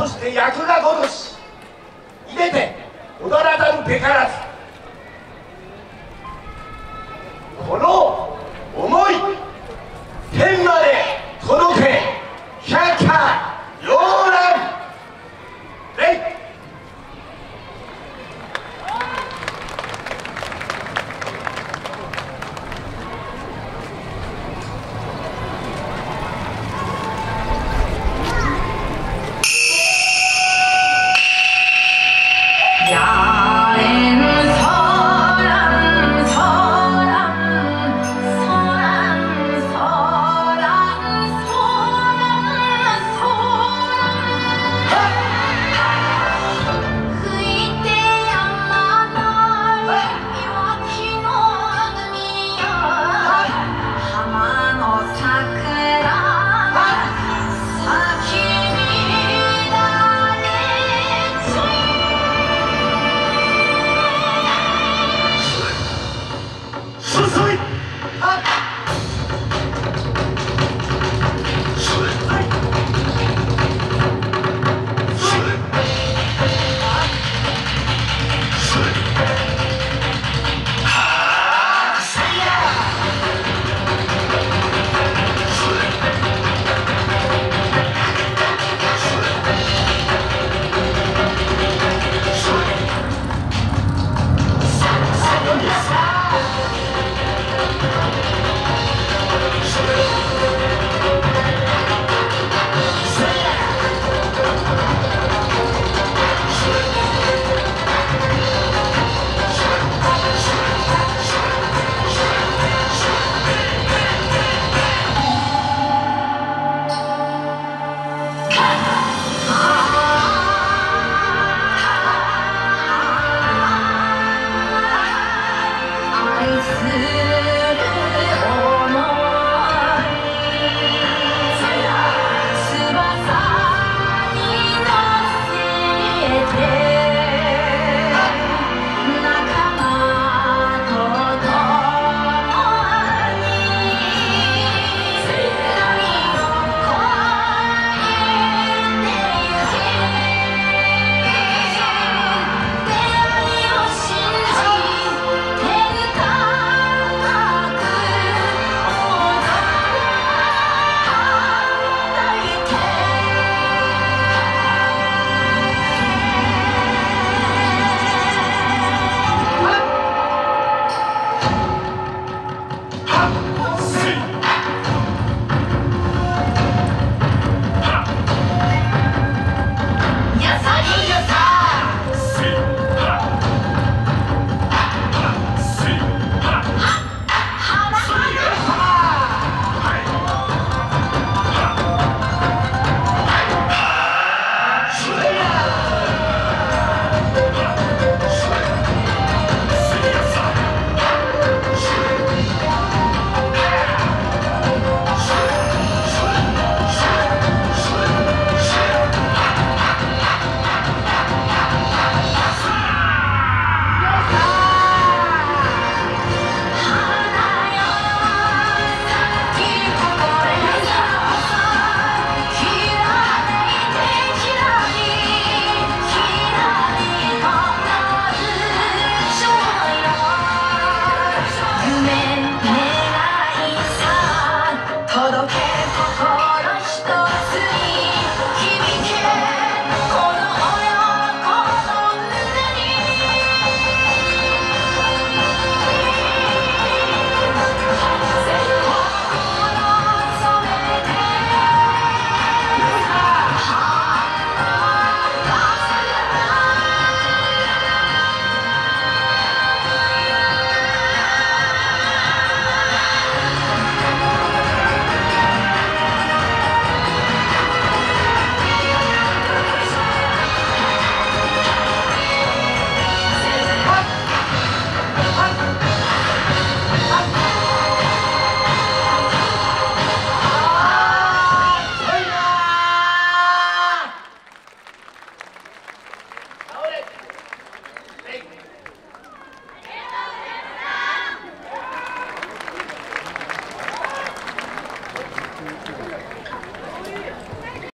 として役がごとし入れて踊らざるべからず。